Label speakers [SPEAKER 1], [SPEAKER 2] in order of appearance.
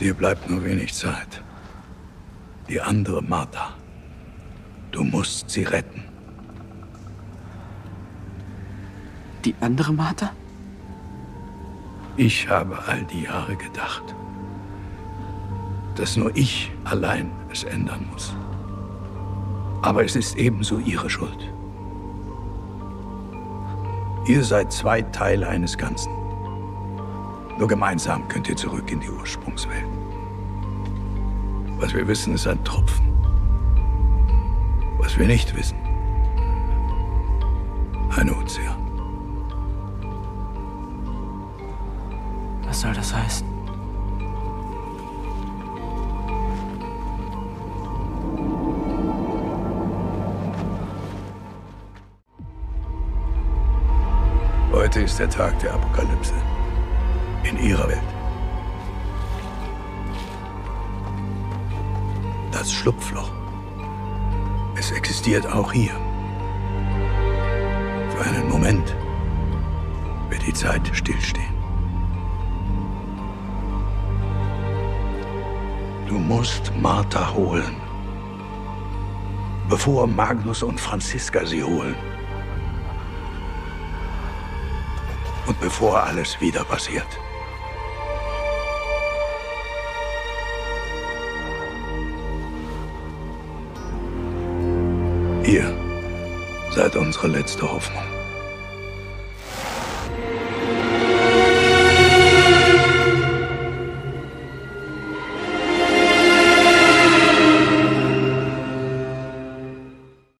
[SPEAKER 1] Dir bleibt nur wenig Zeit. Die andere Martha. Du musst sie retten.
[SPEAKER 2] Die andere Martha?
[SPEAKER 1] Ich habe all die Jahre gedacht, dass nur ich allein es ändern muss. Aber es ist ebenso ihre Schuld. Ihr seid zwei Teile eines Ganzen. Nur gemeinsam könnt ihr zurück in die Ursprungswelt. Was wir wissen, ist ein Tropfen. Was wir nicht wissen, ein Ozean.
[SPEAKER 2] Was soll das heißen?
[SPEAKER 1] Heute ist der Tag der Apokalypse. In ihrer Welt. Das Schlupfloch. Es existiert auch hier. Für einen Moment wird die Zeit stillstehen. Du musst Martha holen, bevor Magnus und Franziska sie holen. Und bevor alles wieder passiert. Ihr seid unsere letzte Hoffnung.